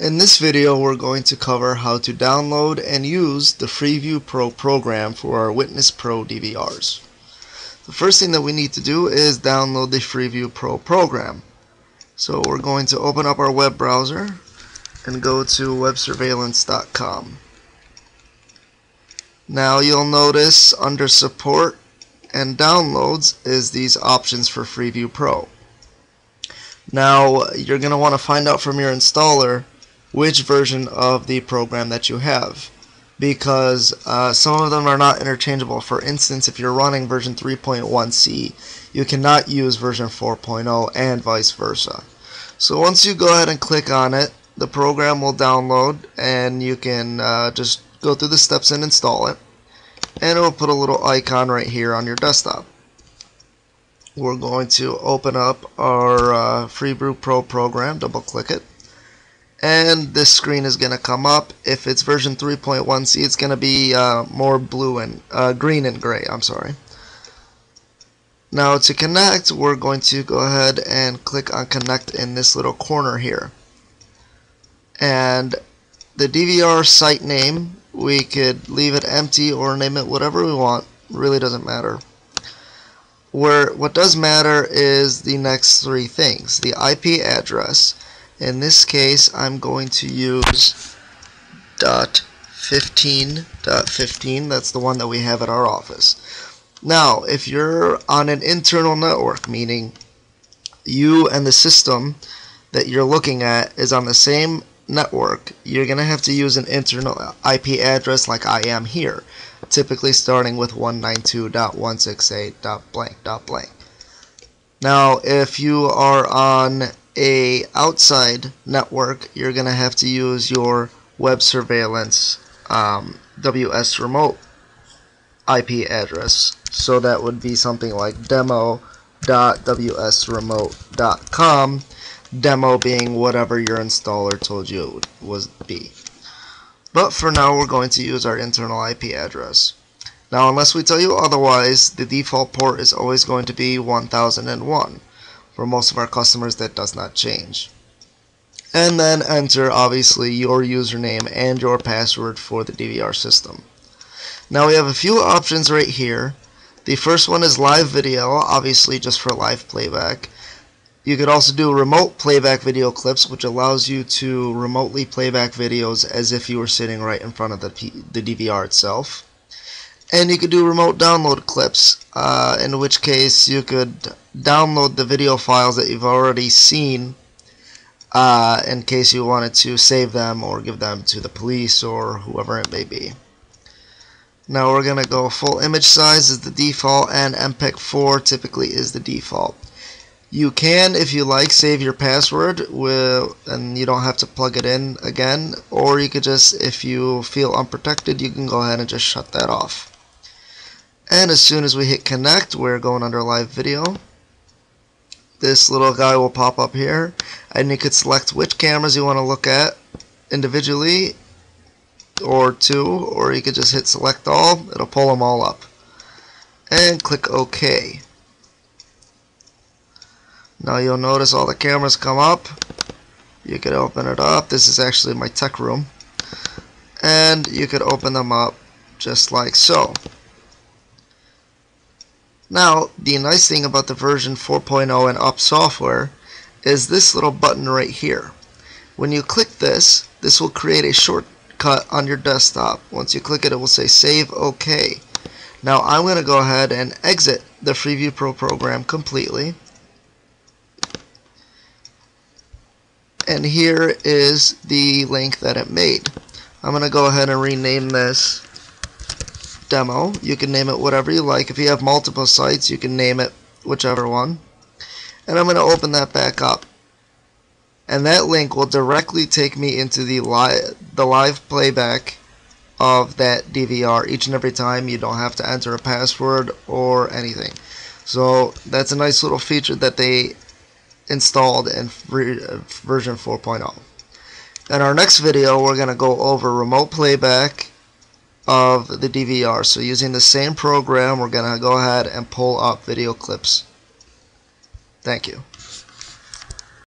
In this video we're going to cover how to download and use the Freeview Pro program for our Witness Pro DVRs. The first thing that we need to do is download the Freeview Pro program. So we're going to open up our web browser and go to websurveillance.com. Now you'll notice under support and downloads is these options for Freeview Pro. Now you're going to want to find out from your installer which version of the program that you have because uh, some of them are not interchangeable. For instance, if you're running version 3.1c, you cannot use version 4.0 and vice versa. So once you go ahead and click on it, the program will download and you can uh, just go through the steps and install it. And it will put a little icon right here on your desktop. We're going to open up our uh, Freeview Pro program, double click it and this screen is going to come up. If it's version 3.1c, it's going to be uh, more blue and uh, green and gray. I'm sorry. Now to connect, we're going to go ahead and click on connect in this little corner here. And the DVR site name, we could leave it empty or name it whatever we want. Really doesn't matter. Where what does matter is the next three things: the IP address in this case, I'm going to use dot 15 dot 15. That's the one that we have at our office. Now, if you're on an internal network, meaning you and the system that you're looking at is on the same network, you're going to have to use an internal IP address like I am here, typically starting with 192.168.blank.blank. Now, if you are on a outside network, you're going to have to use your web surveillance um, WS remote IP address. So that would be something like demo.wsremote.com, demo being whatever your installer told you it was be. But for now, we're going to use our internal IP address. Now, unless we tell you otherwise, the default port is always going to be 1001 for most of our customers that does not change. And then enter obviously your username and your password for the DVR system. Now we have a few options right here. The first one is live video, obviously just for live playback. You could also do remote playback video clips, which allows you to remotely playback videos as if you were sitting right in front of the, P the DVR itself. And you could do remote download clips, uh, in which case you could download the video files that you've already seen uh, in case you wanted to save them or give them to the police or whoever it may be. Now we're going to go full image size is the default and MPEG 4 typically is the default. You can, if you like, save your password with, and you don't have to plug it in again, or you could just, if you feel unprotected, you can go ahead and just shut that off. And as soon as we hit connect, we're going under live video. This little guy will pop up here and you could select which cameras you want to look at individually or two or you could just hit select all. It'll pull them all up. And click OK. Now you'll notice all the cameras come up. You could open it up. This is actually my tech room. And you could open them up just like so now, the nice thing about the version 4.0 and up software is this little button right here. When you click this, this will create a shortcut on your desktop. Once you click it, it will say Save OK. Now, I'm going to go ahead and exit the Freeview Pro program completely. And here is the link that it made. I'm going to go ahead and rename this demo. You can name it whatever you like. If you have multiple sites, you can name it whichever one. And I'm going to open that back up. And that link will directly take me into the live, the live playback of that DVR each and every time. You don't have to enter a password or anything. So that's a nice little feature that they installed in version 4.0. In our next video, we're going to go over remote playback of the DVR. So using the same program, we're going to go ahead and pull up video clips. Thank you.